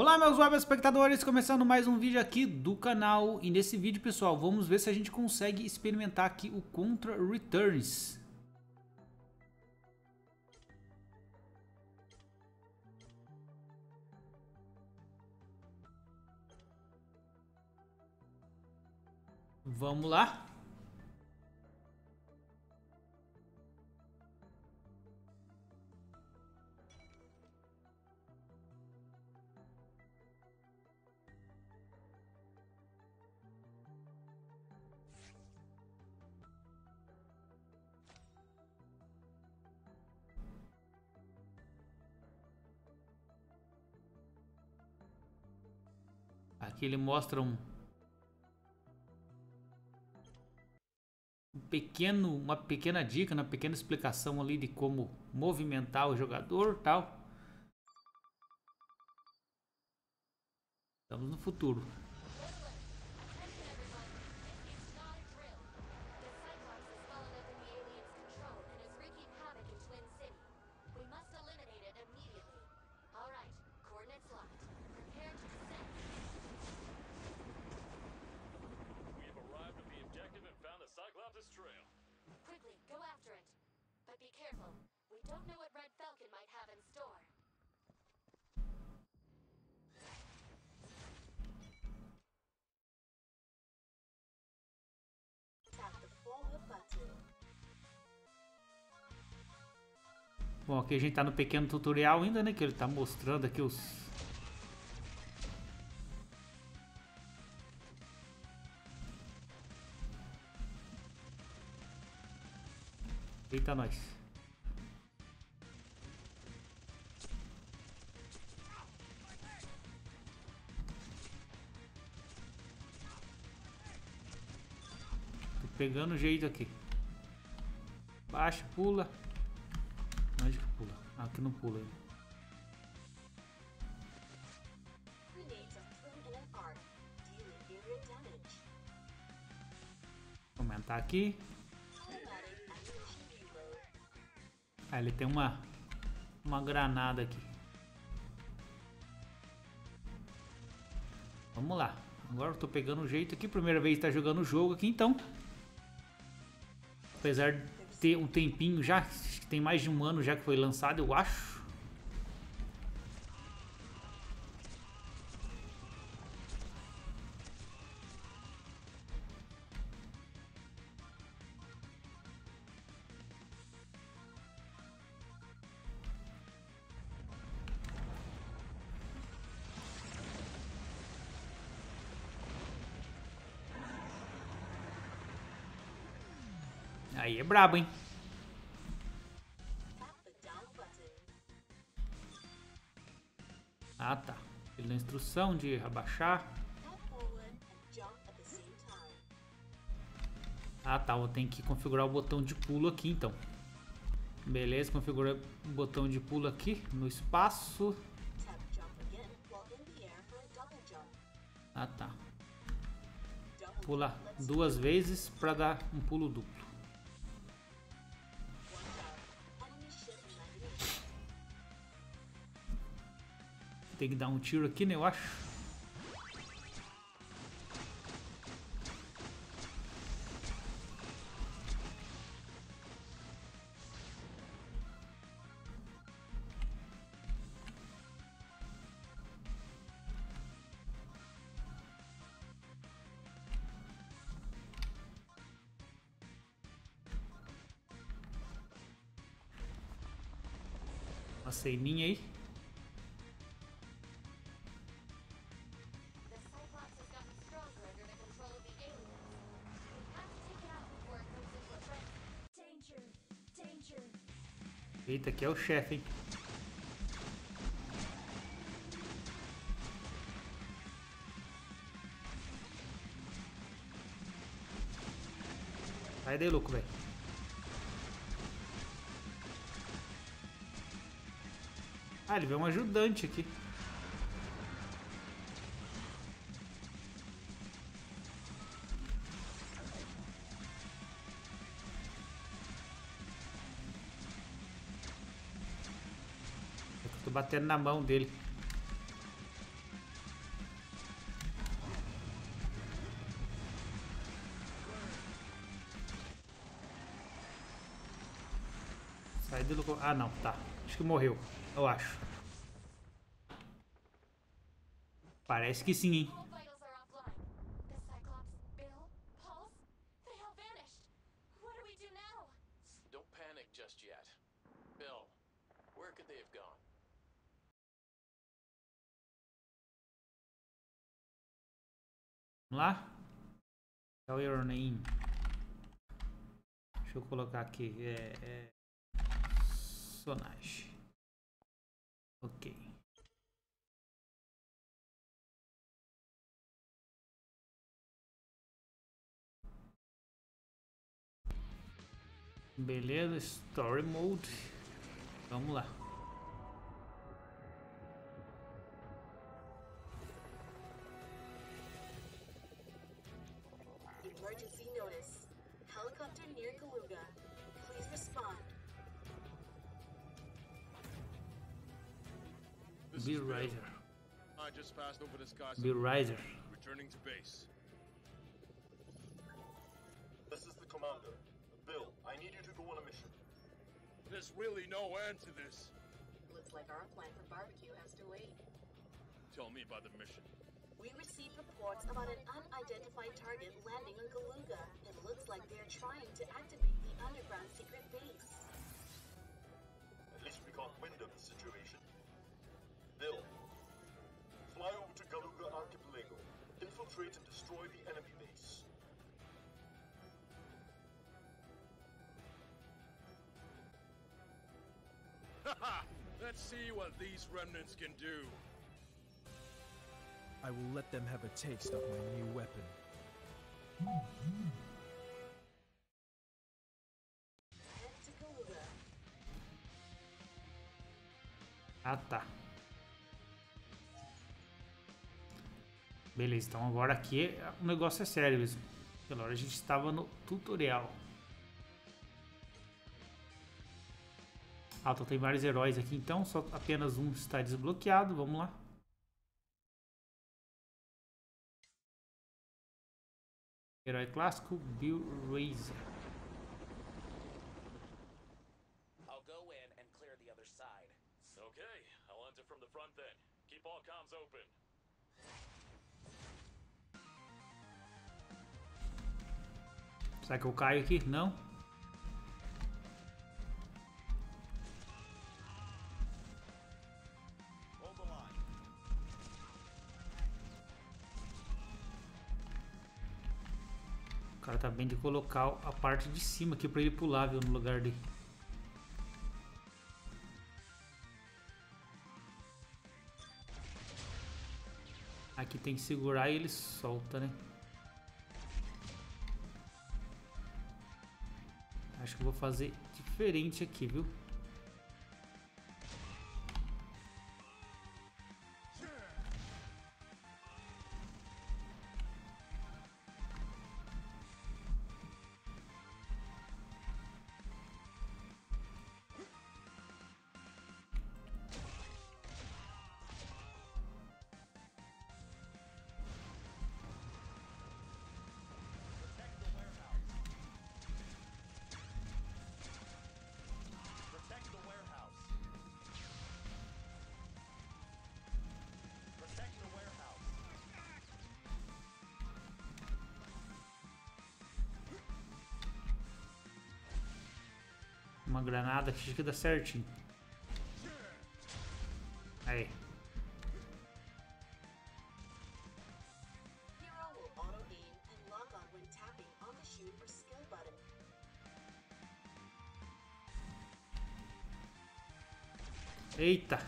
Olá meus web espectadores, começando mais um vídeo aqui do canal. E nesse vídeo pessoal vamos ver se a gente consegue experimentar aqui o Contra Returns. Vamos lá Aqui ele mostra um, um pequeno, uma pequena dica, uma pequena explicação ali de como movimentar o jogador tal. Estamos no futuro. Bom, aqui a gente tá no pequeno tutorial ainda, né? Que ele tá mostrando aqui os... Eita, nós. Pegando o jeito aqui. Baixa, pula. Onde que pula? Ah, aqui não pula ainda. Aumentar aqui. Ah, ele tem uma uma granada aqui. Vamos lá. Agora eu tô pegando o jeito aqui. Primeira vez que tá jogando o jogo aqui, então. Apesar de ter um tempinho já, tem mais de um ano já que foi lançado, eu acho. Brabo, hein? Ah, tá. Ele na instrução de abaixar. Ah, tá. Eu tenho que configurar o botão de pulo aqui, então. Beleza, configura o botão de pulo aqui no espaço. Ah, tá. Pula duas vezes para dar um pulo duplo. Tem que dar um tiro aqui, né? Eu acho. Uma ceninha aí. Eita, aqui é o chefe, hein? Sai daí, louco, velho. Ah, ele veio um ajudante aqui. Tô batendo na mão dele. Sai do local. Ah, não, tá. Acho que morreu. Eu acho. Parece que sim, hein? Panic just yet. Bill, where could they have gone? Vamos lá? Tell your name. Deixa eu colocar aqui. É, é... Sonage. Ok. Beleza, Story Mode. Vamos lá. Passed over the sky. Bill Riser. Returning to base. This is the commander. Bill, I need you to go on a mission. There's really no end to this. Looks like our plan for barbecue has to wait. Tell me about the mission. We received reports about an unidentified target landing in Kaluga. It looks like they're trying to activate the underground secret base. At least we got wind of the situation. Infiltrate and destroy the enemy base. Haha! Let's see what these remnants can do. I will let them have a taste of my new weapon. Head to Kaluga. Ah, tá. Beleza, então agora aqui o negócio é sério mesmo. Pela hora a gente estava no tutorial. Ah, então tem vários heróis aqui então, só apenas um está desbloqueado, vamos lá. Herói clássico, Bill Razor. I'll go in and clear the other side. Okay, I'll enter from the front then. Keep all comms open. Será que eu caio aqui? Não. O cara tá bem de colocar a parte de cima aqui pra ele pular, viu, no lugar dele. Aqui tem que segurar e ele solta, né? Que eu vou fazer diferente aqui, viu? Uma granada que dá certinho. Aí. Eita!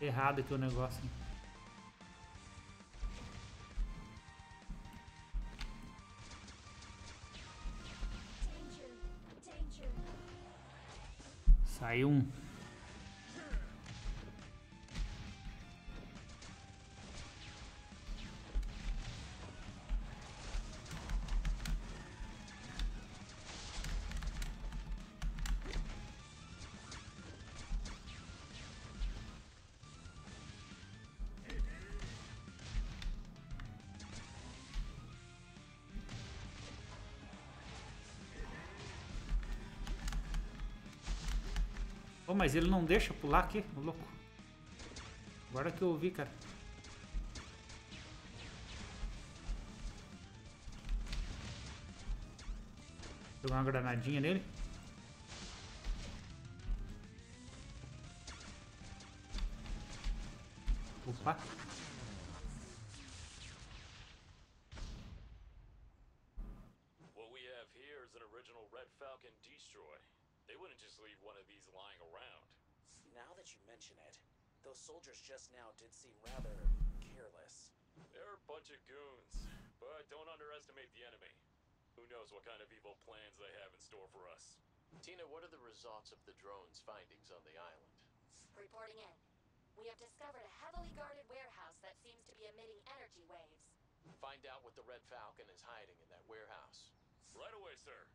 Errado aqui o negócio. hein? Saiu um. Pô, mas ele não deixa pular aqui, louco. Agora que eu ouvi, cara. Jogar uma granadinha nele. Opa. Mention it, those soldiers just now did seem rather careless. They're a bunch of goons, but don't underestimate the enemy. Who knows what kind of evil plans they have in store for us. Tina, what are the results of the drone's findings on the island? Reporting in. We have discovered a heavily guarded warehouse that seems to be emitting energy waves. Find out what the Red Falcon is hiding in that warehouse. Right away, sir.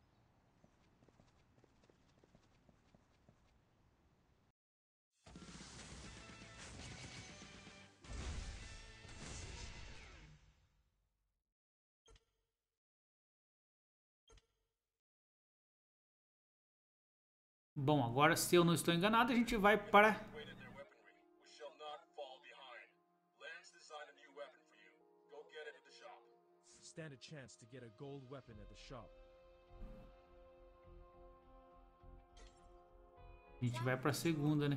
Bom, agora se eu não estou enganado, a gente vai para. Stand a chance to get a gold weapon at the shop. a gente vai para a segunda, né?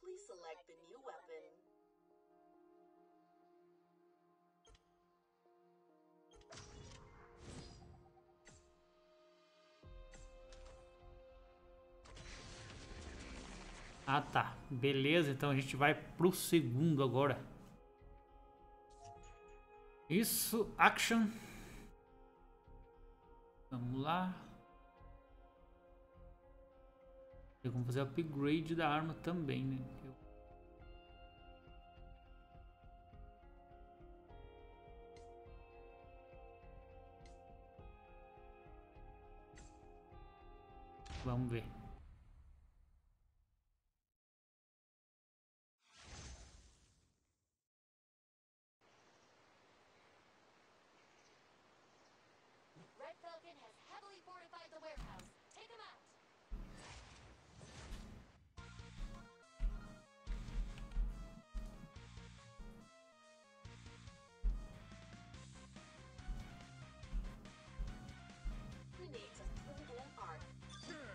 Please select the new weapon. Ah, tá. Beleza, então a gente vai pro segundo agora. Isso, action. Vamos lá. Tem como fazer upgrade da arma também, né? Vamos ver.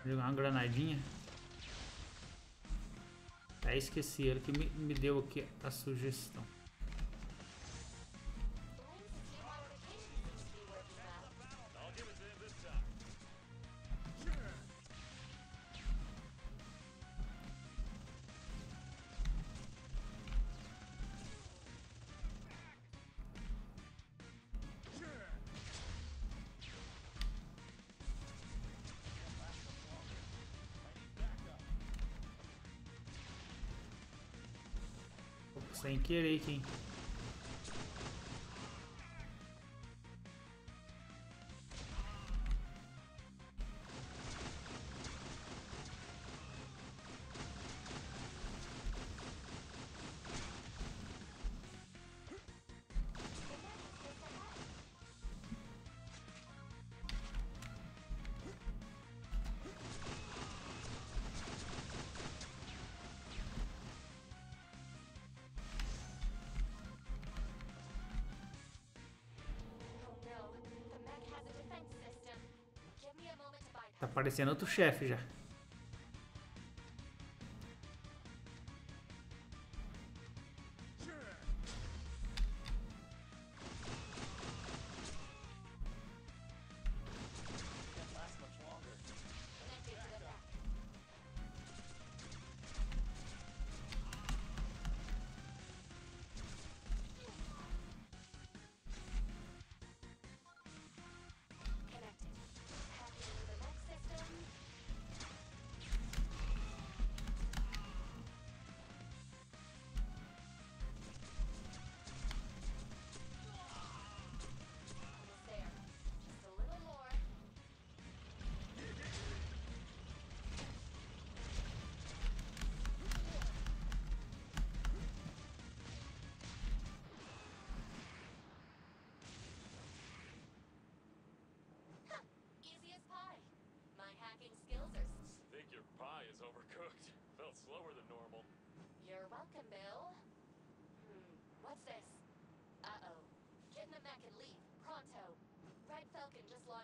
Jogar uma granadinha. Até esqueci, ele que me, me deu aqui a sugestão. Sem querer, quem? To bypass. Tá parecendo outro chefe já.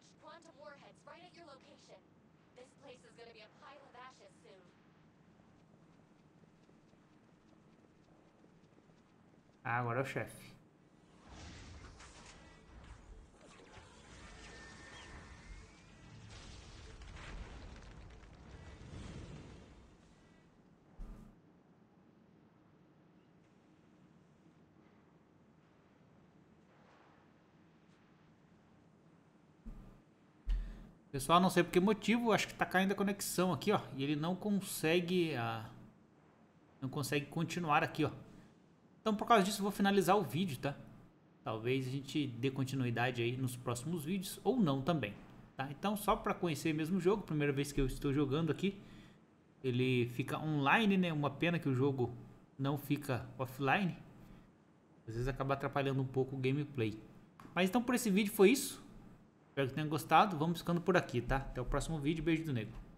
Launched quantum warheads right at your location. This place is gonna be a pile of ashes soon. Ah, agora é o chefe. Pessoal, não sei por que motivo, acho que tá caindo a conexão aqui, ó. E ele não consegue. ah, não consegue continuar aqui, ó. Então, por causa disso, vou finalizar o vídeo, tá? Talvez a gente dê continuidade aí nos próximos vídeos, ou não também, tá? Então, só para conhecer mesmo o jogo, primeira vez que eu estou jogando aqui, ele fica online, né? Uma pena que o jogo não fica offline. Às vezes acaba atrapalhando um pouco o gameplay. Mas então, por esse vídeo foi isso. Espero que tenham gostado. Vamos ficando por aqui, tá? Até o próximo vídeo. Beijo do Negro.